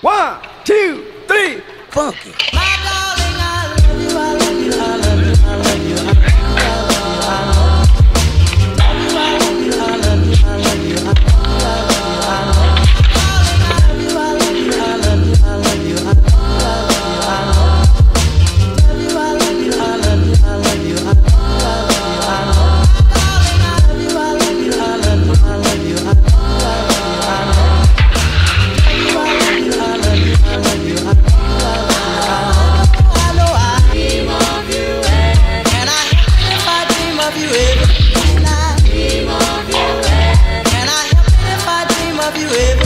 One, two, three. Funky. you ever? Can I help it if I dream of you ever?